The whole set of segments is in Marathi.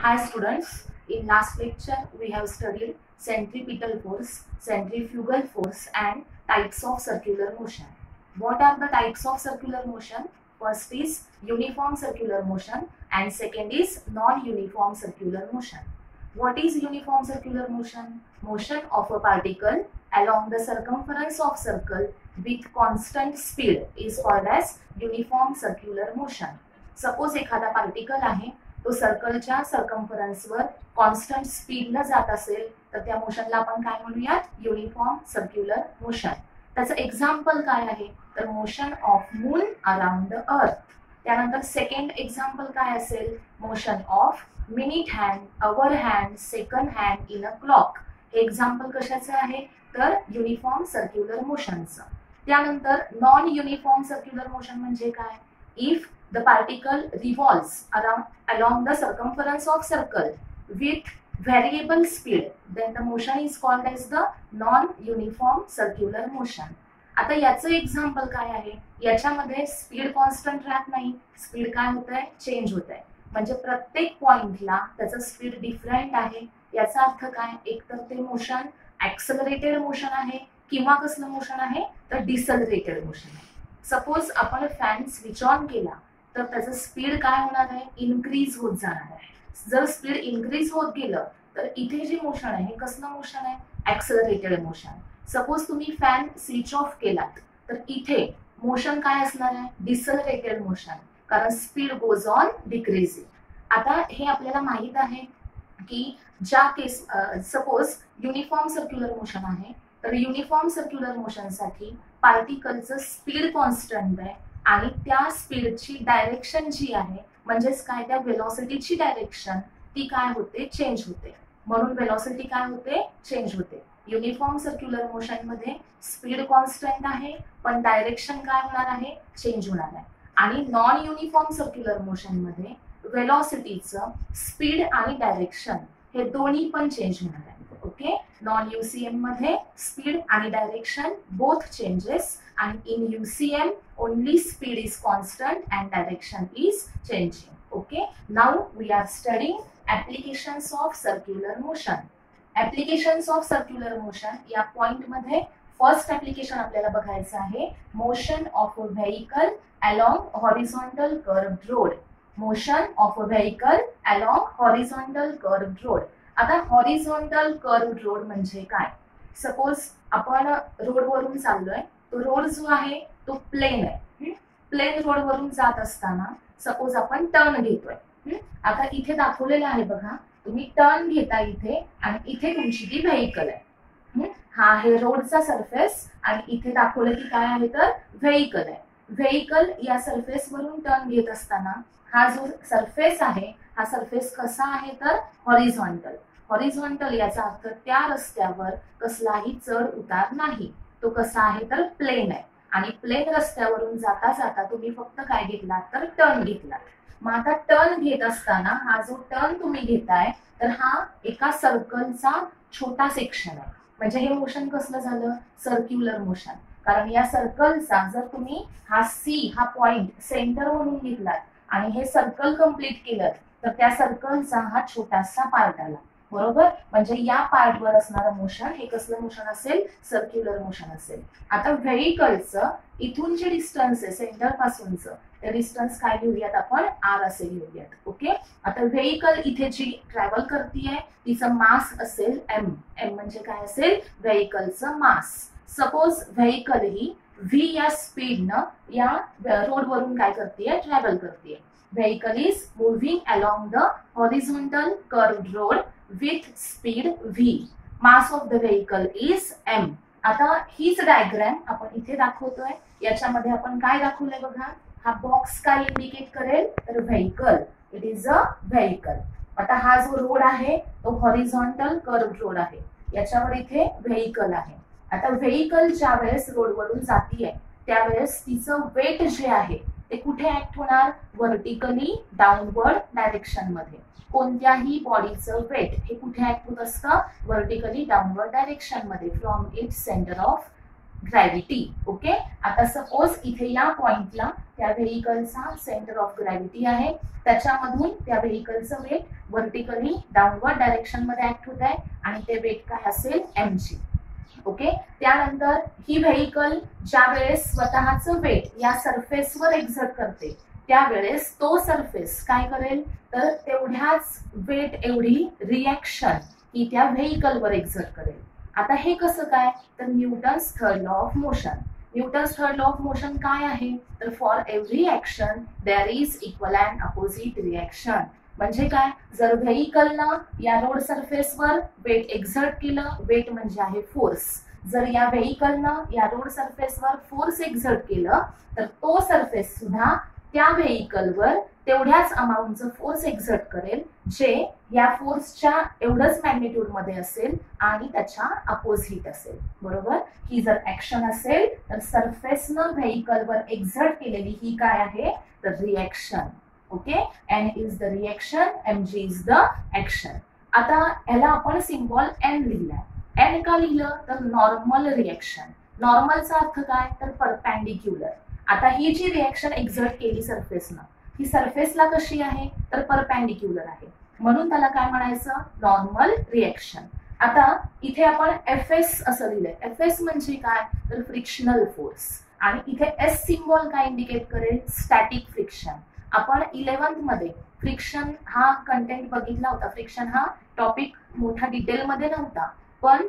Hi students, in last lecture we have studied centripetal force, centrifugal force and types of circular motion. What are the types of circular motion? First is uniform circular motion and second is non-uniform circular motion. What is uniform circular motion? Motion of a particle along the circumference of circle with constant speed is called as uniform circular motion. Suppose एखादा पार्टिकल आहे तो सर्कलच्या सर्कम्फरन्सवर कॉन्स्टंट स्पीडनं जात असेल तर त्या मोशनला आपण काय म्हणूयात? युनिफॉर्म सर्क्युलर मोशन त्याचं एक्झाम्पल काय आहे? तर motion of moon around the earth त्यानंतर सेकंड एक्झाम्पल काय असेल? Motion of minute hand hour hand second hand in a clock हे एक्झाम्पल कशाचं आहे? तर युनिफॉर्म सर्क्युलर मोशनचं त्यानंतर नॉन युनिफॉर्म सर्क्युलर मोशन म्हणजे काय? If the particle revolves around along the circumference of circle with variable speed. Then the motion is called as the non-uniform circular motion. आता याचं एक्झाम्पल काय आहे? याच्यामध्ये स्पीड कॉन्स्टंट राहत नाही. स्पीड काय होत आहे चेंज होत आहे म्हणजे प्रत्येक पॉइंटला त्याचं स्पीड डिफरंट आहे. याचा अर्थ काय? एक तर ते मोशन ऍक्सलरेटेड मोशन आहे किंवा कसलं मोशन आहे? तर डिसलरेटेड मोशन आहे. सपोज आपण फॅन स्विच ऑन केला. तर त्याचं स्पीड काय होणार आहे? इन्क्रीज होत जाणार आहे. जर स्पीड इन्क्रीज होत गेलं तर इथे जे मोशन आहे हे कसलं मोशन आहे? ऍक्सलरेटेड मोशन सपोज तुम्ही फॅन स्विच ऑफ केलात तर इथे मोशन काय असणार आहे? डिसलरेटेड मोशन कारण स्पीड गोज ऑन डिक्रीजिंग आता हे आपल्याला माहीत आहे की ज्या case suppose uniform circular motion आहे तर युनिफॉर्म सर्क्युलर मोशनसाठी पार्टिकलचं स्पीड कॉन्स्टंट आहे. आणि त्या स्पीडची डायरेक्शन जी आहे म्हणजेच काय त्या वेलॉसिटीची डायरेक्शन ती काय होते? चेंज होते. म्हणून वेलॉसिटी काय होते? चेंज होते. युनिफॉर्म सर्क्युलर मोशनमध्ये स्पीड कॉन्स्टंट आहे पण डायरेक्शन काय होणार आहे? चेंज होणार आहे. आणि नॉन युनिफॉर्म सर्क्युलर मोशनमध्ये वेलॉसिटीचं स्पीड आणि डायरेक्शन हे दोन्ही पण चेंज होणार आहे. ओके नॉन युसीएममध्ये स्पीड आणि direction both changes and in UCM only speed is constant and direction is changing okay now we are studying applications of circular motion application of circular motion या पॉइंटमध्ये फर्स्ट ऍप्लिकेशन आपल्याला बघायचं आहे motion of a vehicle along horizontal curve road motion of a vehicle along horizontal curve road आता हॉरिझॉन्टल कर्व रोड म्हणजे काय? सपोज आपण रोडवरून चाललोय तो रोड जो आहे तो प्लेन आहे. प्लेन रोड वरून जात असताना सपोज आपण टर्न घेतोय. आता इथे दाखवलेलं आहे बघा तुम्ही टर्न घेता इथे आणि इथे तुमची ती व्हेकल आहे. हा आहे रोडचा सरफेस आणि इथे दाखवलं की काय आहे तर व्हेकल आहे. व्हेकल या सरफेस वरून टर्न घेत असताना हा जो सरफेस आहे हा सरफेस कसा आहे तर हॉरिझॉन्टल हॉरिझॉन्टल याचा अर्थ त्या रस्त्यावर कसलाही चढ उतार नाही. तो कसा आहे तर प्लेन आहे. आणि प्लेन रस्त्यावरून जाता जाता तुम्ही फक्त काय घेतलात तर टर्न घेतलात. मग आता टर्न घेत असताना हा जो टर्न तुम्ही घेताय तर हा एका सर्कलचा छोटा सेक्शन आहे. म्हणजे हे मोशन कसलं झालं? सर्क्युलर मोशन कारण या सर्कलचा जर तुम्ही हा सी हा पॉइंट सेंटर म्हणून घेतलात आणि हे सर्कल कंप्लीट केलं तर त्या सर्कलचा हा छोटासा पार्ट आला. बरोबर? म्हणजे या पार्टवर असणारं मोशन हे कसलं मोशन असेल? सर्क्युलर मोशन असेल. आता व्हेकलचं इथून जे डिस्टन्स आहे सेंटर पासूनचं ते डिस्टन्स काय घेऊयात आपण? आर असे घेऊयात. ओके आता व्हेकल इथे जी ट्रॅव्हल करतीये तिचं मास असेल एम एम म्हणजे काय असेल? व्हेकलचं मास सपोज व्हेकल ही व्ही या स्पीडनं या रोडवरून काय करते ट्रॅव्हल करते Vehicle is moving along the horizontal curved road with speed V mass of the vehicle is M आता हीच डायग्रॅम आपण इथे दाखवतोय. याच्यामध्ये आपण काय दाखवलंय बघा? हा बॉक्स काय इंडिकेट करेल? तर vehicle it is a vehicle आता हा जो रोड आहे तो हॉरिझॉन्टल कर्व रोड आहे. याच्यावर इथे व्हेकल आहे. आता व्हेकल ज्या वेळेस रोडवरून जातीये त्यावेळेस तिचं वेट जे आहे ते कुठे ऍक्ट होणार? व्हर्टिकली डाऊनवर्ड डायरेक्शनमध्ये. कोणत्याही बॉडीचं वेट हे कुठे ऍक्ट होत असतं? Vertically downward डायरेक्शनमध्ये from it centre of gravity okay आता सपोज इथे या पॉइंटला त्या व्हेकलचा सेंटर ऑफ ग्रॅव्हिटी आहे. त्याच्यामधून त्या व्हेकलचं वेट व्हर्टिकली डाऊनवर्ड डायरेक्शनमध्ये ऍक्ट होत आहे. आणि ते वेट काय असेल? M G okay? त्यानंतर ही व्हेकल ज्या वेळेस स्वतःचं वेट या सरफेसवर एक्झर्ट करते त्यावेळेस तो सरफेस काय करेल? तर तेवढ्याच वेट एवढी रिॲक्शन ही त्या व्हेकलवर एक्झर्ट करेल. आता हे कसं काय? तर Newton's third law of motion Newton's third law of motion काय आहे? तर for every action there is equal and opposite reaction म्हणजे काय? जर व्हेकलनं या रोड सरफेसवर वेट एक्झर्ट केलं वेट म्हणजे आहे फोर्स जर या व्हेकलनं या रोड सरफेसवर फोर्स एक्झर्ट केलं तर तो सरफेस सुद्धा त्या व्हेकलवर तेवढ्याच अमाऊंटचं फोर्स एक्झर्ट करेल जे या फोर्सच्या एवढंच मॅग्निट्यूडमध्ये असेल आणि त्याच्या अपोजिट असेल. बरोबर? ही जर ऍक्शन असेल तर सरफेसनं व्हेकलवर एक्झर्ट केलेली ही काय आहे? तर reaction okay N is the reaction M G is the action आता ह्याला आपण सिम्बॉल एन लिहिलाय. एन का लिहिलं? तर नॉर्मल रिॲक्शन नॉर्मलचा अर्थ काय? तर परपॅन्डिक्युलर आता ही जी रिएक्शन एक्झर्ट केली सरफेसनं ही सरफेसला कशी आहे? तर परपॅन्डिक्युलर आहे. म्हणून त्याला काय म्हणायचं? नॉर्मल रिॲक्शन आता इथे आपण एफ एस असं लिहिलंय. एफ एस म्हणजे काय? तर फ्रिक्शनल फोर्स आणि इथे एस सिम्बॉल काय इंडिकेट करेल? स्टॅटिक फ्रिक्शन आपण इलेव्हन्थमध्ये फ्रिक्शन हा कंटेंट बघितला होता. फ्रिक्शन हा टॉपिक मोठा डिटेलमध्ये नव्हता. पण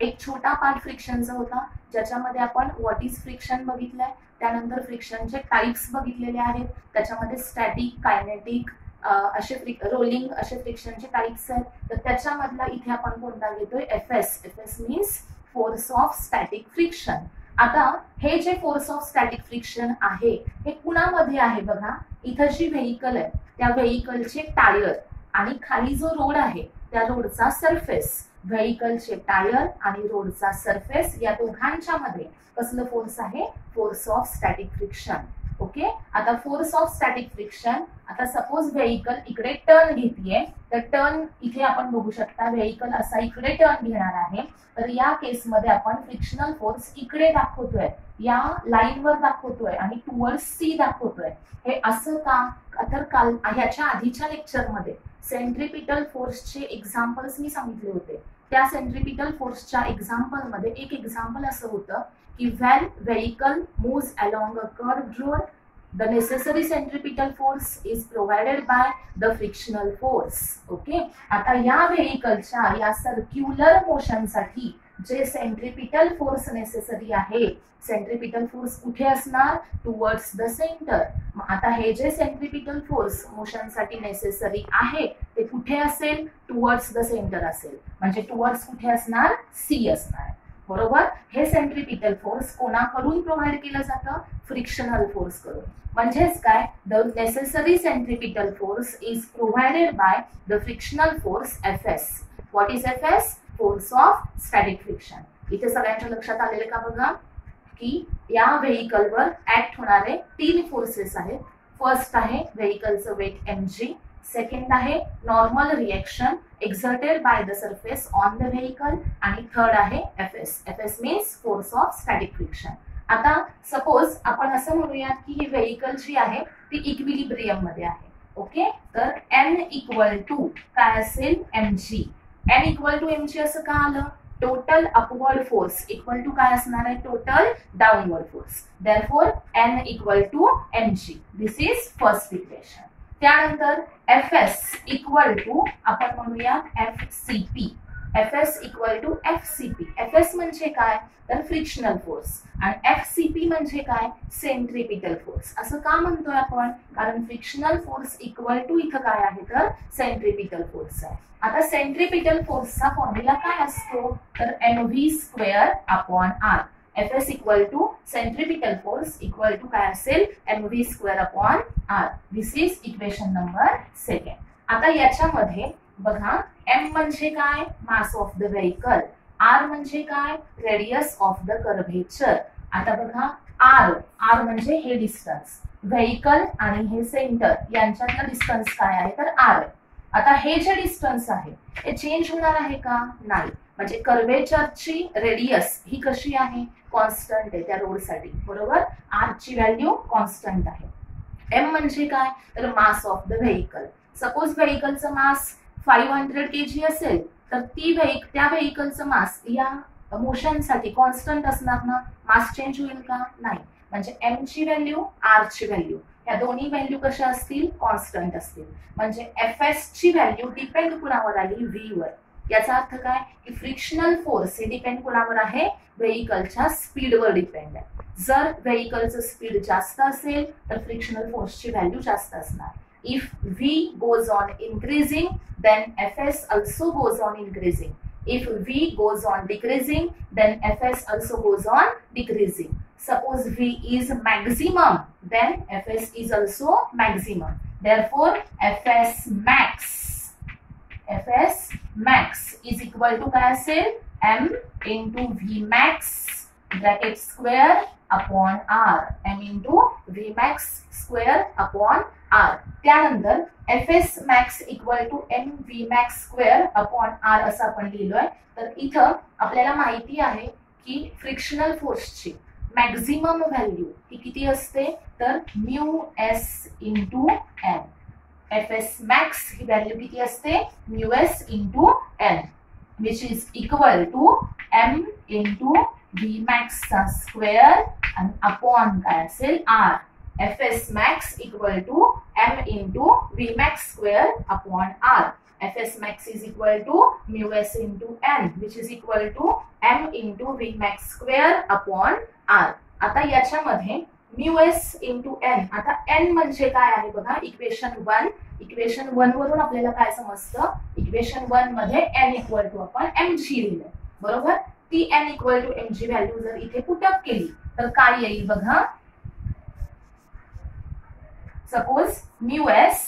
एक छोटा पार्ट फ्रिक्शनचा होता. ज्याच्यामध्ये आपण व्हॉट इज फ्रिक्शन बघितलंय. त्यानंतर फ्रिक्शनचे टाईप्स बघितलेले आहेत. त्याच्यामध्ये स्टॅटिक कायनेटिक असे रोलिंग असे फ्रिक्शनचे टाईप्स आहेत. तर त्याच्यामधला इथे आपण कोणता घेतोय? F S F S means force of static friction आता हे जे फोर्स ऑफ स्टॅटिक फ्रिक्शन आहे हे कुणामध्ये आहे बघा? इथं जी व्हेकल आहे त्या व्हेकलचे टायर आणि खाली जो रोड आहे त्या रोडचा सरफेस व्हेकलचे टायर आणि रोडचा सरफेस या दोघांच्या मध्ये कसलं फोर्स आहे? Force of static friction okay आता फोर्स ऑफ स्टॅटिक फ्रिक्शन आता सपोज व्हेकल इकडे टर्न घेतीये तर टर्न इथे आपण बघू शकता व्हेकल असा इकडे टर्न घेणार आहे. तर या केसमध्ये आपण फ्रिक्शनल फोर्स इकडे दाखवतोय. या लाईनवर दाखवतोय आणि टुवर्ड सी दाखवतोय. हे असं का? तर काल ह्याच्या आधीच्या लेक्चरमध्ये सेंट्रिपिटल फोर्सचे एक्झाम्पल्स मी सांगितले होते. त्या सेंट्रिपिटल फोर्सच्या एक्झाम्पलमध्ये एक एक्झाम्पल असं होतं. की when vehicle moves along a curved road, the necessary centripetal force is provided by the frictional force. Okay आता या व्हेकलच्या या सर्क्युलर मोशनसाठी जे सेंट्रिपिटल फोर्स नेसेसरी आहे सेंट्रिपिटल फोर्स कुठे असणार? टुवर्ड्स द सेंटर आता हे जे सेंट्रिपिटल फोर्स मोशनसाठी नेसेसरी आहे ते कुठे असेल? टुवर्ड्स द सेंटर असेल. म्हणजे टुवर्ड्स कुठे असणार? सी असणार. बरोबर? हे सेंट्रिपिटल फोर्स कोणाकडून प्रोव्हाइड केलं जातं? फ्रिक्शनल फोर्स करून म्हणजेच काय? The necessary centripetal force is provided by the frictional force F S what is F S force of static friction इथे सगळ्यांच्या लक्षात आलेलं का बघा? की या व्हेकलवर ऍक्ट होणारे तीन फोर्सेस आहेत. फर्स्ट आहे व्हेकलचं वेट एम जी सेकंड आहे normal reaction exerted by the surface on the vehicle आणि थर्ड आहे F S F S means force of static friction आता सपोज आपण असं म्हणूयात की ही व्हेकल जी आहे ती इक्विलिब्रियममध्ये आहे. ओके तर एन इक्वल टू काय असेल? M G N equal to M G असं का आलं? Total upward force equal to काय असणार आहे? Total downward force therefore N equal to M G this is first equation त्यानंतर एफ एस इक्वल टू आपण म्हणूया F C P F S equal to F C P F S म्हणजे काय? तर फ्रिक्शनल फोर्स आणि एफ सी पी म्हणजे काय? सेंट्रिपिटल फोर्स असं का म्हणतोय आपण? कारण फ्रिक्शनल फोर्स इक्वल टू इथं काय आहे तर? सेंट्रिपिटल फोर्स आहे. आता सेंट्रिपिटल फोर्सचा फॉर्म्युला काय असतो? तर N V square upon R F S equal to centripetal force equal to काय असेल M V square upon R this is equation number second आता याच्यामध्ये बघा एम म्हणजे काय? Mass of the vehicle R म्हणजे काय? रेडियस ऑफ द कर्व्हेचर आता बघा आर आर म्हणजे हे डिस्टन्स व्हेकल आणि हे सेंटर यांच्यातलं डिस्टन्स काय आहे? तर आर आता हे जे डिस्टन्स आहे ते चेंज होणार आहे का? नाही. म्हणजे कर्वेचरची रेडियस ही कशी आहे? कॉन्स्टंट आहे त्या रोडसाठी बरोबर? आरची व्हॅल्यू कॉन्स्टंट आहे. एम म्हणजे काय? तर mass of the vehicle suppose व्हेकलचं mass five hundred K G असेल तर ती व्हेक त्या व्हेकलचं मास या मोशनसाठी कॉन्स्टंट असणार ना? मास चेंज होईल का? नाही. म्हणजे एम ची व्हॅल्यू आर ची व्हॅल्यू या दोन्ही व्हॅल्यू कशा असतील? कॉन्स्टंट असतील. म्हणजे एफ एस ची व्हॅल्यू डिपेंड कुणावर आली? व्ही वर. अर्थ की फ्रिक्शनल फोर्स हे डिपेंड कुणावर आहे? व्हेकलच्या स्पीडवर डिपेंड जर व्हेकलचं स्पीड जास्त असेल तर फ्रिक्शनल फोर्सची व्हॅल्यू जास्त असणार. If V goes on increasing then F S also goes on increasing if V goes on decreasing, then Fs also goes on decreasing. Suppose V is maximum, then Fs is also maximum. Therefore, Fs max, Fs max is equal to काय असेल M into V max bracket square upon R. M into V max square upon R. त्यानंतर F S max equal to M V max square upon R असं आपण लिहिलोय तर इथं आपल्याला माहिती आहे की फ्रिक्शनल फोर्सची मॅक्झिमम व्हॅल्यू ही किती असते तर mu S into N F S max ही व्हॅल्यू किती असते mu S into N which is equal to M into V मॅक्सचा square आणि अपॉन काय असेल R fs max equal to m into vmax square upon r. fs max is equal to mu s into n which is equal to m into vmax square upon r. आता याच्यामध्ये म्यू एस इंटू एन आता एन म्हणजे काय आहे बघा? इक्वेशन वन इक्वेशन वन वरून आपल्याला काय समजतं? इक्वेशन वनमध्ये एन इक्वल टू आपण एम जी लिहिलं बरोबर? ती N equal to M G value जर इथे पुटअप केली तर काय येईल बघा? सपोज म्यू एस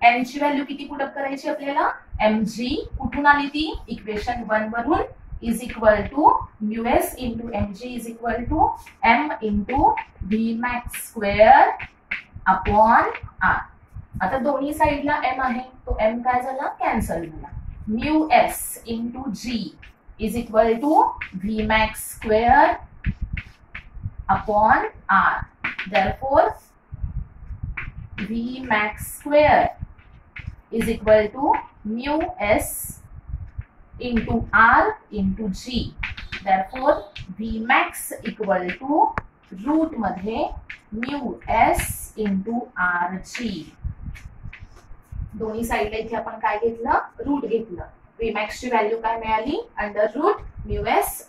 एन ची व्हॅल्यू किती पुटअप करायची आपल्याला? एम जी कुठून आली ती? इक्वेशन वन वरून is equal to mu S into M G is equal to M into V max square upon R आता दोन्ही साईडला एम आहे तो एम काय झाला? कॅन्सल झाला. Mu S into G is equal to V max square upon R therefore V max square is equal to mu S into r into g therefore v max equal to root मध्ये mu s into r g दोन्ही साईडला इथे आपण काय घेतलं रूट घेतलं v max ची व्हॅल्यू काय मिळाली under root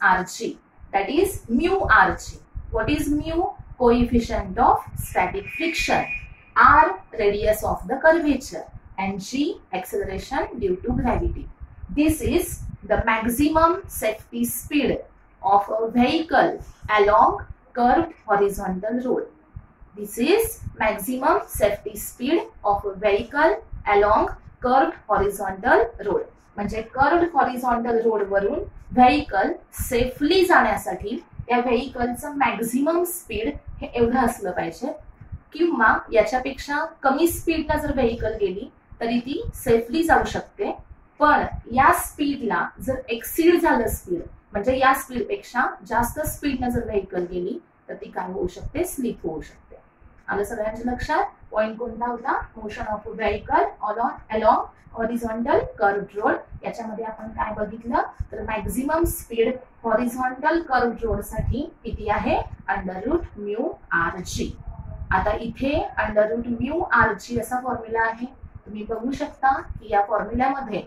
R G that is mu R G what is mu coefficient of static friction r radius of the curvature and g acceleration due to gravity this is the maximum safety speed of a vehicle along curved horizontal road this is maximum safety speed of a vehicle along curved horizontal road म्हणजे कर्ड हॉरिझॉन्टल रोड वरून व्हेकल सेफली जाण्यासाठी त्या व्हेकलचं मॅक्झिमम स्पीड हे एवढं असलं पाहिजे किंवा याच्यापेक्षा कमी स्पीडला जर व्हेकल गेली तरी ती सेफली जाऊ शकते पण या स्पीडला जर एक्सीड झालं स्पीड म्हणजे या स्पीडपेक्षा जास्त स्पीडनं जर व्हेकल गेली तर ती काय होऊ शकते? स्लिप होऊ शकते. आलं सगळ्यांच्या लक्षात? पॉईंट कोणता होता? Motion of vehicle along along horizontal curve road याच्यामध्ये आपण काय बघितलं? तर मॅक्झिमम स्पीड हॉरिझॉन्टल कर्व रोडसाठी किती आहे? Under root mu R G आता इथे under root mu R G असा फॉर्म्युला आहे. तुम्ही बघू शकता की या फॉर्म्युल्यामध्ये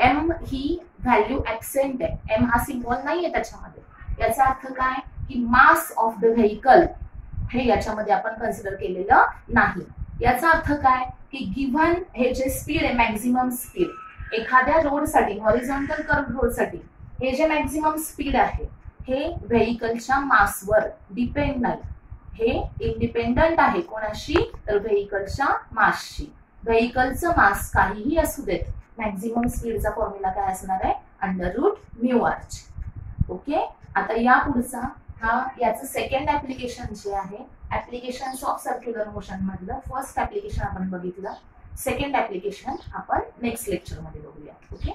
एम ही व्हॅल्यू ऍबसेंट आहे. एम हा सिम्बॉल नाहीये त्याच्यामध्ये. याचा अर्थ काय? की मास ऑफ द व्हेकल हे याच्यामध्ये आपण कन्सिडर केलेलं नाही. याचा अर्थ काय? की गिव्हन हे जे स्पीड आहे मॅक्झिमम स्पीड एखाद्या रोडसाठी हॉरिझॉन्टल कर्व रोडसाठी हे जे मॅक्झिमम स्पीड आहे हे व्हेकलच्या मासवर डिपेंड नाही. हे इंडिपेंडंट आहे कोणाशी? तर व्हेकलच्या मासशी व्हेकलचं मास काहीही असू देत. मॅक्झिमम स्पीडचा फॉर्म्युला काय असणार आहे? Under root mu arch okay आता या पुढचा हा याचं सेकंड ऍप्लिकेशन जे आहे ऍप्लिकेशन ऑफ सर्क्युलर मोशन मधलं फर्स्ट ऍप्लिकेशन आपण बघितलं. सेकंड ऍप्लिकेशन आपण नेक्स्ट लेक्चरमध्ये बघूया. ओके